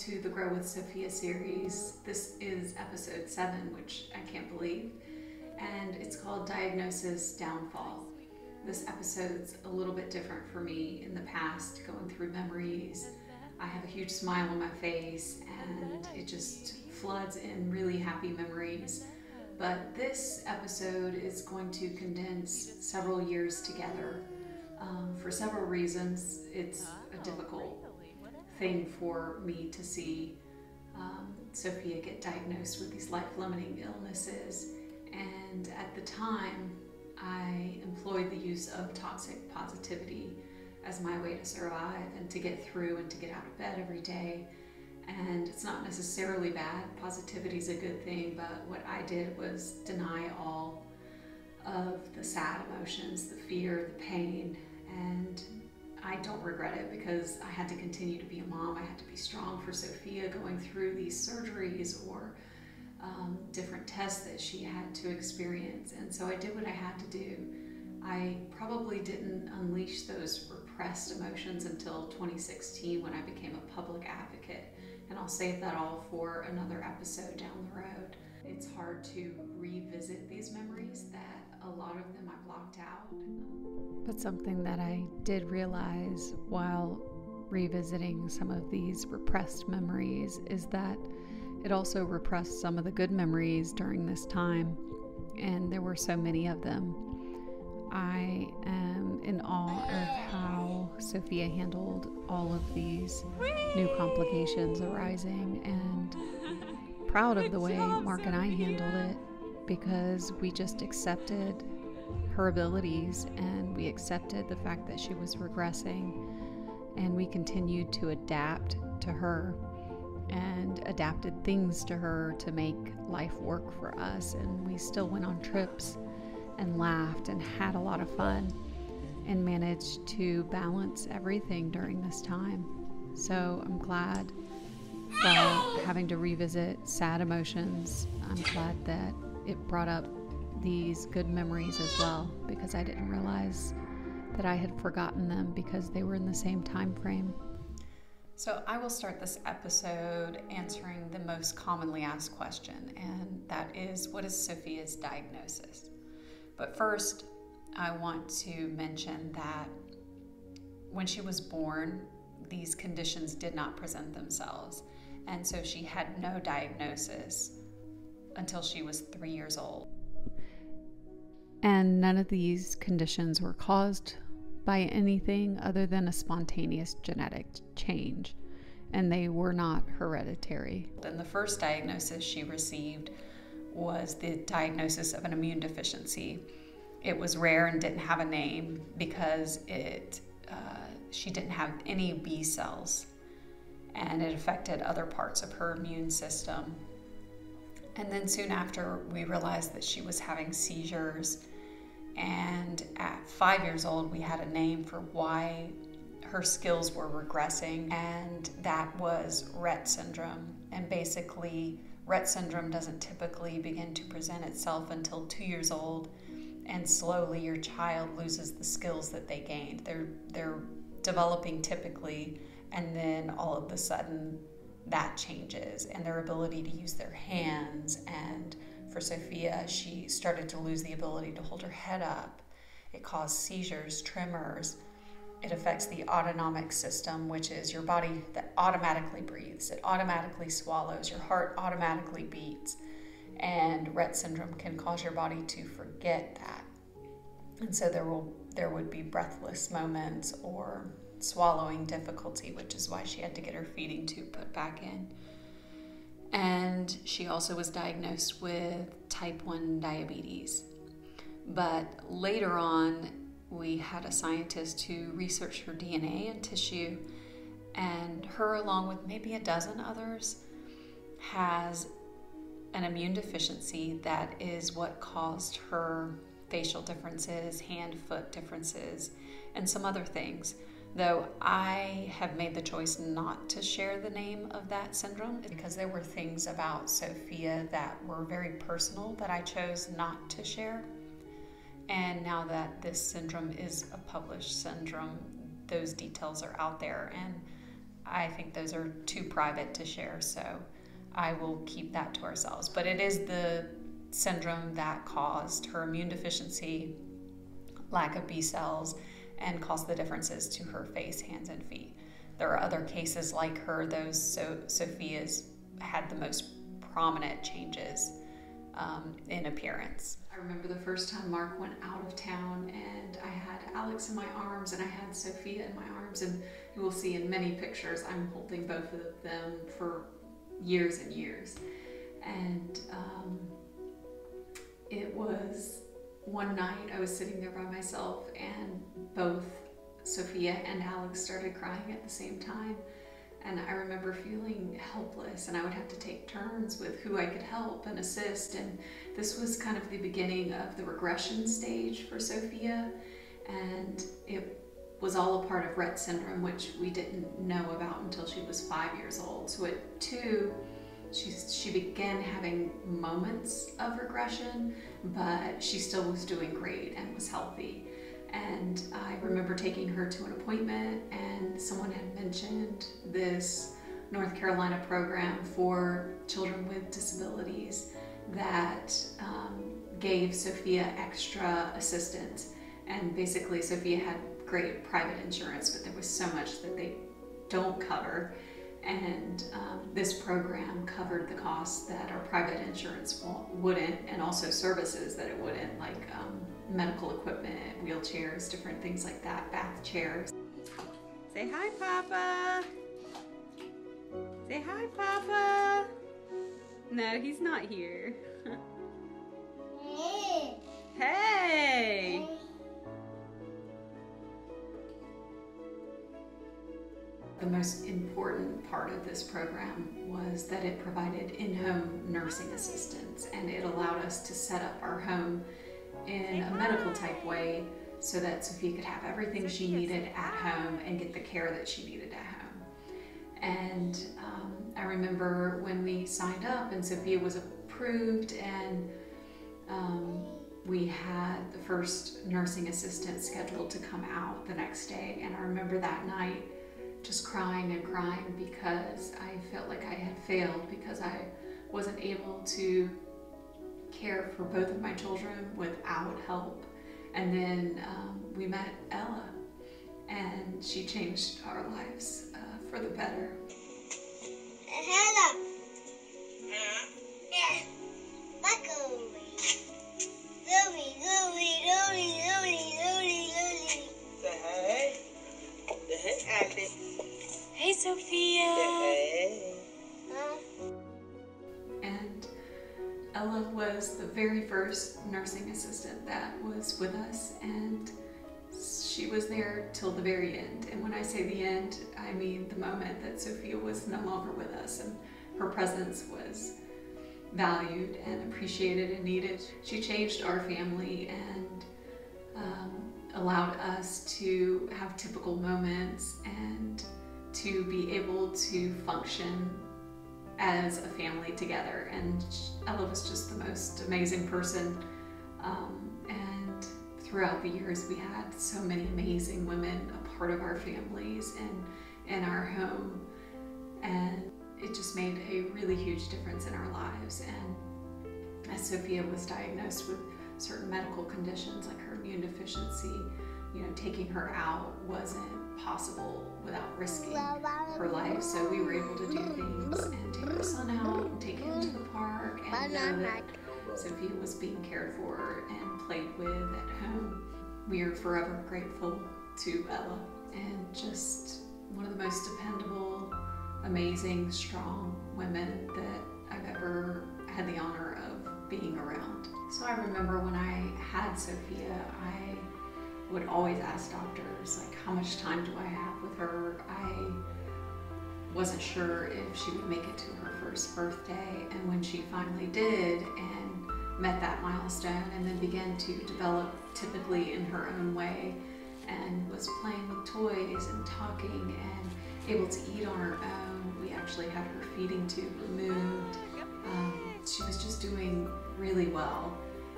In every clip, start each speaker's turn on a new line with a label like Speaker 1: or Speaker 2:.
Speaker 1: to the Grow with Sophia series. This is episode seven, which I can't believe, and it's called Diagnosis Downfall. This episode's a little bit different for me in the past, going through memories. I have a huge smile on my face, and it just floods in really happy memories. But this episode is going to condense several years together. Um, for several reasons, it's a difficult thing for me to see um, Sophia get diagnosed with these life limiting illnesses. And at the time, I employed the use of toxic positivity as my way to survive and to get through and to get out of bed every day. And it's not necessarily bad, positivity is a good thing, but what I did was deny all of the sad emotions, the fear, the pain, and I don't regret it because I had to continue to be a mom. I had to be strong for Sophia going through these surgeries or um, different tests that she had to experience. And so I did what I had to do. I probably didn't unleash those repressed emotions until 2016 when I became a public advocate. And I'll save that all for another episode down the road. It's hard to revisit these memories that a lot of them I blocked out.
Speaker 2: But something that I did realize while revisiting some of these repressed memories is that it also repressed some of the good memories during this time, and there were so many of them. I am in awe of how Sophia handled all of these new complications arising and proud of the way Mark and I handled it because we just accepted her abilities and we accepted the fact that she was regressing and we continued to adapt to her and adapted things to her to make life work for us and we still went on trips and laughed and had a lot of fun and managed to balance everything during this time. So I'm glad that having to revisit sad emotions, I'm glad that it brought up these good memories as well because I didn't realize that I had forgotten them because they were in the same time frame.
Speaker 1: So, I will start this episode answering the most commonly asked question, and that is what is Sophia's diagnosis? But first, I want to mention that when she was born, these conditions did not present themselves. And so she had no diagnosis until she was three years old.
Speaker 2: And none of these conditions were caused by anything other than a spontaneous genetic change, and they were not hereditary.
Speaker 1: Then the first diagnosis she received was the diagnosis of an immune deficiency. It was rare and didn't have a name because it uh, she didn't have any B cells, and it affected other parts of her immune system. And then soon after, we realized that she was having seizures. And at five years old, we had a name for why her skills were regressing, and that was Rett syndrome. And basically, Rett syndrome doesn't typically begin to present itself until two years old, and slowly your child loses the skills that they gained. They're they're developing typically, and then all of a sudden that changes and their ability to use their hands. And for Sophia, she started to lose the ability to hold her head up. It caused seizures, tremors. It affects the autonomic system, which is your body that automatically breathes. It automatically swallows. Your heart automatically beats. And Rett syndrome can cause your body to forget that. And so there will there would be breathless moments or swallowing difficulty, which is why she had to get her feeding tube put back in. And she also was diagnosed with type 1 diabetes. But later on, we had a scientist who researched her DNA and tissue, and her, along with maybe a dozen others, has an immune deficiency that is what caused her facial differences, hand foot differences, and some other things. Though I have made the choice not to share the name of that syndrome because there were things about Sophia that were very personal that I chose not to share. And now that this syndrome is a published syndrome, those details are out there. And I think those are too private to share, so I will keep that to ourselves. But it is the syndrome that caused her immune deficiency, lack of B cells, and caused the differences to her face, hands, and feet. There are other cases like her, those so Sophia's had the most prominent changes um, in appearance. I remember the first time Mark went out of town and I had Alex in my arms and I had Sophia in my arms and you will see in many pictures I'm holding both of them for years and years. And um, it was one night I was sitting there by myself and both Sophia and Alex started crying at the same time. And I remember feeling helpless, and I would have to take turns with who I could help and assist. And this was kind of the beginning of the regression stage for Sophia. And it was all a part of Rett syndrome, which we didn't know about until she was five years old. So at two, she, she began having moments of regression, but she still was doing great and was healthy. And I remember taking her to an appointment, and someone had mentioned this North Carolina program for children with disabilities that um, gave Sophia extra assistance. And basically, Sophia had great private insurance, but there was so much that they don't cover. And um, this program covered the costs that our private insurance wouldn't, and also services that it wouldn't, like um, medical equipment, wheelchairs, different things like that, bath chairs.
Speaker 3: Say hi, Papa. Say hi, Papa. No, he's not here. hey!
Speaker 1: The most important part of this program was that it provided in-home nursing assistance and it allowed us to set up our home in a medical type way so that Sophia could have everything she needed at home and get the care that she needed at home. And um, I remember when we signed up and Sophia was approved and um, we had the first nursing assistant scheduled to come out the next day. And I remember that night just crying and crying because I felt like I had failed because I wasn't able to care for both of my children without help. And then um, we met Ella, and she changed our lives uh, for the better.
Speaker 3: Sophia. Hey.
Speaker 1: Ella was the very first nursing assistant that was with us and she was there till the very end. And when I say the end, I mean the moment that Sophia was no longer with us and her presence was valued and appreciated and needed. She changed our family and um, allowed us to have typical moments and to be able to function as a family together. And Ella was just the most amazing person. Um, and throughout the years, we had so many amazing women a part of our families and in our home. And it just made a really huge difference in our lives. And as Sophia was diagnosed with certain medical conditions like her immune deficiency, you know, taking her out wasn't possible without risking her life. So we were able to do things and take our son out and take him to the park and know that Sophia was being cared for and played with at home. We are forever grateful to Ella and just one of the most dependable, amazing, strong women that I've ever had the honor of being around. So I remember when I had Sophia, I would always ask doctors, like, how much time do I have with her? I wasn't sure if she would make it to her first birthday. And when she finally did and met that milestone and then began to develop typically in her own way and was playing with toys and talking and able to eat on her own, we actually had her feeding tube removed. Um, she was just doing really well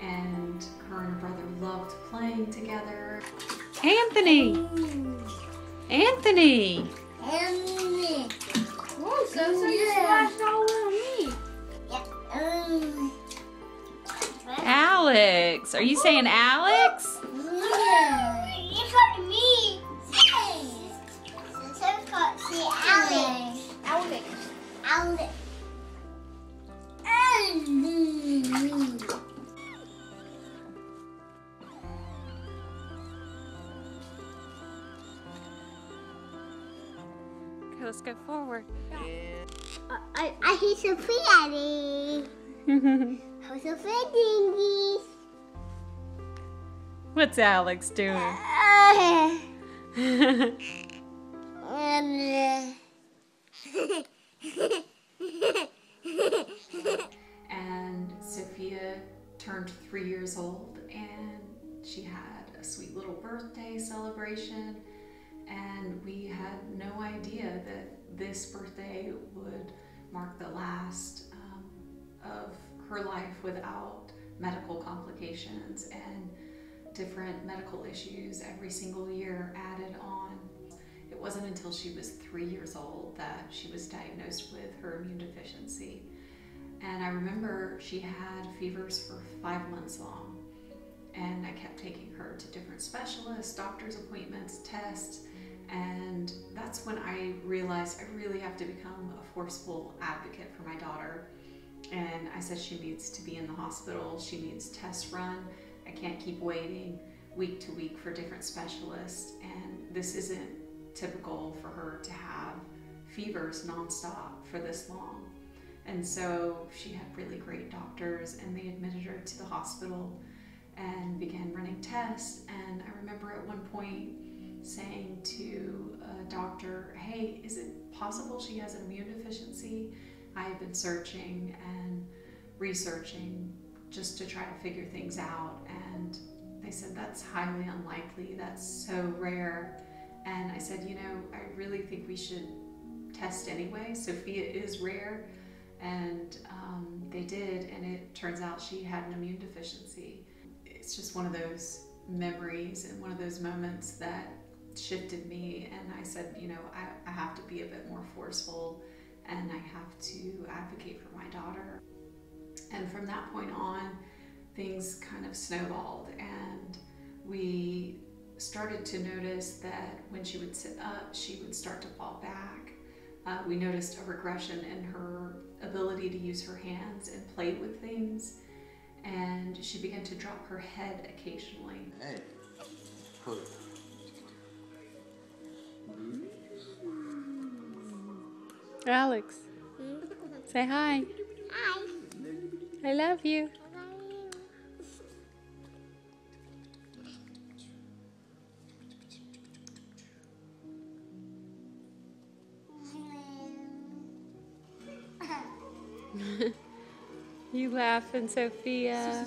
Speaker 1: and her and her brother loved playing together.
Speaker 3: Anthony! Anthony! Anthony!
Speaker 4: Oh, so so you splashed all over me.
Speaker 1: Alex, are you saying Alex? Okay, let's go forward.
Speaker 5: I, I hear Sophia. How's Sophia dingies?
Speaker 1: What's Alex doing?
Speaker 5: Uh, and,
Speaker 1: and Sophia turned three years old and she had a sweet little birthday celebration. And we had no idea that this birthday would mark the last um, of her life without medical complications and different medical issues every single year added on. It wasn't until she was three years old that she was diagnosed with her immune deficiency. And I remember she had fevers for five months long. And I kept taking her to different specialists, doctor's appointments, tests. And that's when I realized I really have to become a forceful advocate for my daughter. And I said she needs to be in the hospital, she needs tests run. I can't keep waiting week to week for different specialists. And this isn't typical for her to have fevers nonstop for this long. And so she had really great doctors, and they admitted her to the hospital and began running tests. And I remember at one point saying to a doctor, Hey, is it possible she has an immune deficiency? I had been searching and researching just to try to figure things out. And they said, That's highly unlikely. That's so rare. And I said, You know, I really think we should test anyway. Sophia is rare. And um, they did, and it turns out she had an immune deficiency. It's just one of those memories and one of those moments that shifted me. And I said, You know, I, I have to be a bit more forceful and I have to advocate for my daughter. And from that point on, things kind of snowballed, and we started to notice that when she would sit up, she would start to fall back. Uh, we noticed a regression in her ability to use her hands and play with things, and she began to drop her head occasionally.
Speaker 6: Hey, put.
Speaker 1: Alex, hmm? say hi.
Speaker 5: Hi.
Speaker 1: I love you. You laughing, Sophia?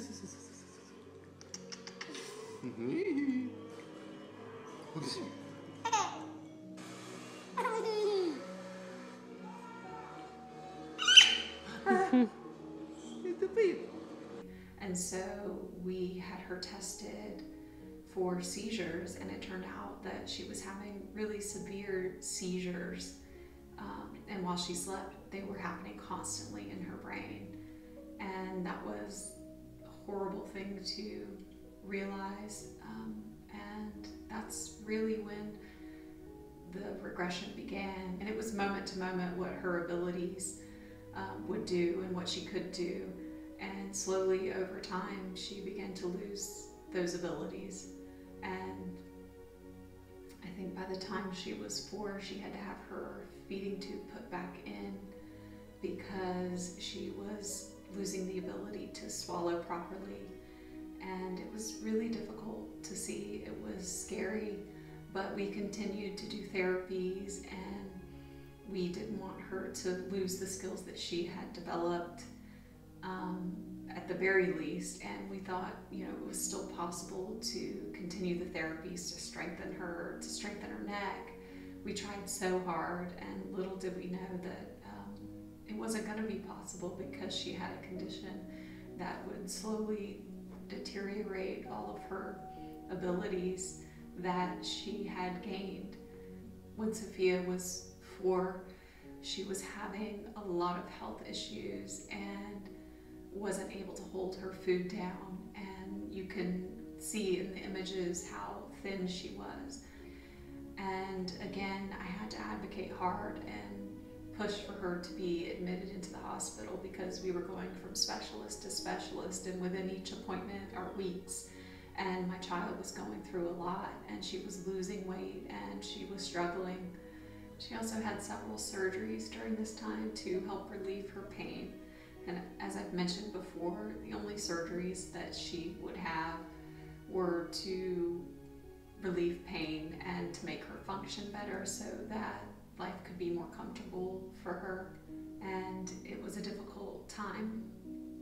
Speaker 1: And so we had her tested for seizures, and it turned out that she was having really severe seizures. Um, and while she slept, they were happening constantly in her brain. And that was a horrible thing to realize. Um, and that's really when the regression began. And it was moment to moment what her abilities um, would do and what she could do. And slowly over time, she began to lose those abilities. And I think by the time she was four, she had to have her feeding tube put back in because she was losing the ability to swallow properly. And it was really difficult to see. It was scary, but we continued to do therapies and we didn't want her to lose the skills that she had developed um, at the very least. And we thought, you know, it was still possible to continue the therapies to strengthen her, to strengthen her neck. We tried so hard, and little did we know that it wasn't going to be possible because she had a condition that would slowly deteriorate all of her abilities that she had gained. when Sophia was four, she was having a lot of health issues and wasn't able to hold her food down. And you can see in the images how thin she was. And again, I had to advocate hard and push for her to be admitted into the hospital because we were going from specialist to specialist, and within each appointment are weeks. And my child was going through a lot, and she was losing weight and she was struggling. She also had several surgeries during this time to help relieve her pain. And as I've mentioned before, the only surgeries that she would have were to relieve pain and to make her function better so that life could be more comfortable for her. And it was a difficult time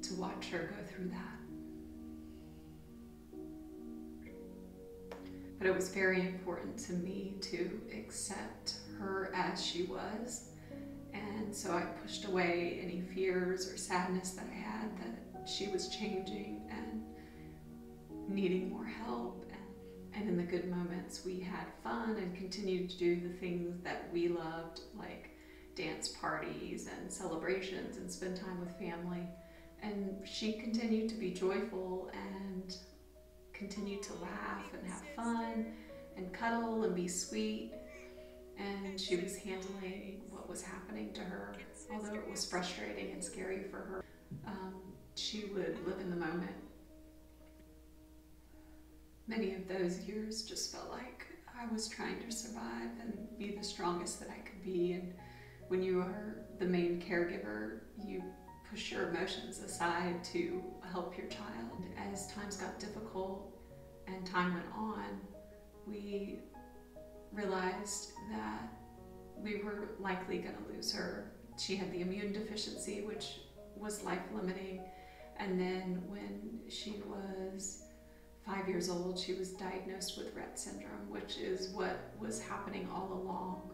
Speaker 1: to watch her go through that. But it was very important to me to accept her as she was. And so I pushed away any fears or sadness that I had that she was changing and needing more help. And, in the good moments, we had fun and continued to do the things that we loved, like dance parties and celebrations and spend time with family. And she continued to be joyful and continued to laugh and have fun and cuddle and be sweet. And she was handling what was happening to her, although it was frustrating and scary for her. Um, she would live in the moment. Many of those years just felt like I was trying to survive and be the strongest that I could be. And when you are the main caregiver, you push your emotions aside to help your child. As times got difficult and time went on, we realized that we were likely going to lose her. She had the immune deficiency, which was life limiting. And then when she was five years old, she was diagnosed with Rett syndrome, which is what was happening all along,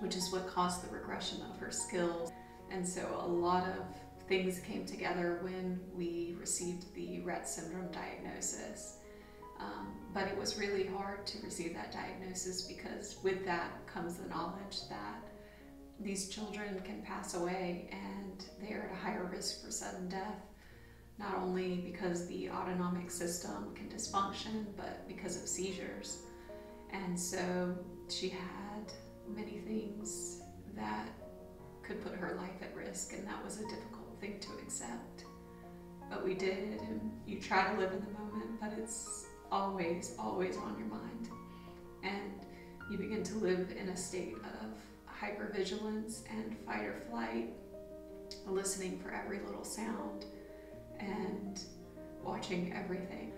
Speaker 1: which is what caused the regression of her skills. And so a lot of things came together when we received the Rett syndrome diagnosis. Um, but it was really hard to receive that diagnosis because with that comes the knowledge that these children can pass away and they are at a higher risk for sudden death, not only because the autonomic system can dysfunction, but because of seizures. And so she had many things that could put her life at risk, and that was a difficult thing to accept. But we did, and you try to live in the moment, but it's always, always on your mind. And you begin to live in a state of hypervigilance and fight or flight, listening for every little sound and watching everything.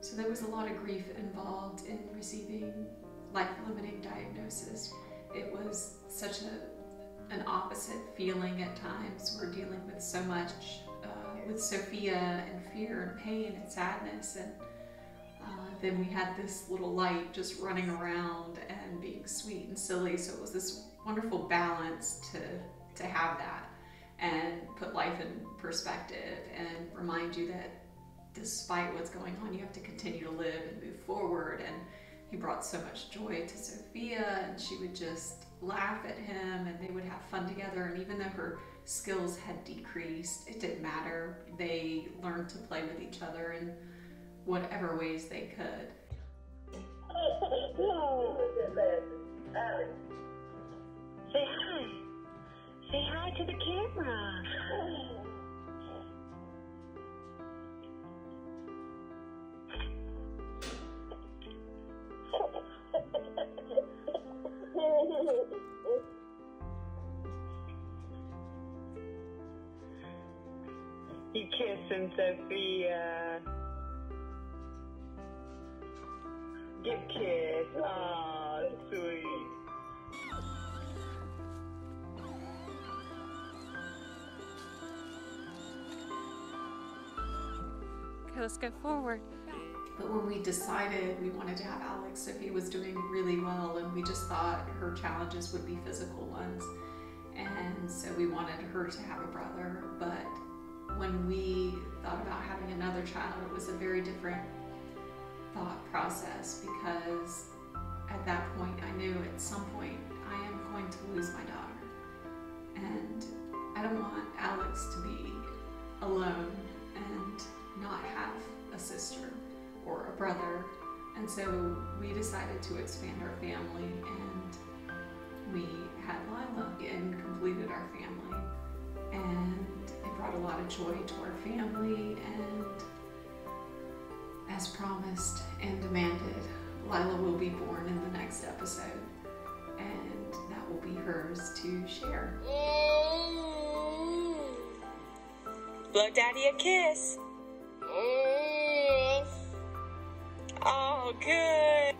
Speaker 1: So there was a lot of grief involved in receiving life-limiting diagnosis. It was such a, an opposite feeling at times. We're dealing with so much uh, with Sophia and fear and pain and sadness and then we had this little light just running around and being sweet and silly. So it was this wonderful balance to, to have that and put life in perspective and remind you that despite what's going on, you have to continue to live and move forward. And he brought so much joy to Sophia, and she would just laugh at him, and they would have fun together. And even though her skills had decreased, it didn't matter. They learned to play with each other in whatever ways they could.
Speaker 7: Say hi. Say hi to the camera. you kissing Sophia. Give kiss. Aw, sweet.
Speaker 3: Let's go forward.
Speaker 1: But when we decided we wanted to have Alex, Sophie was doing really well, and we just thought her challenges would be physical ones. And so we wanted her to have a brother. But when we thought about having another child, it was a very different thought process because at that point, I knew at some point I am going to lose my daughter. And I don't want Alex to be alone sister or a brother. And so we decided to expand our family and we had Lila and completed our family. And it brought a lot of joy to our family and as promised and demanded, Lila will be born in the next episode. And that will be hers to share.
Speaker 7: Blow Daddy a kiss. Good.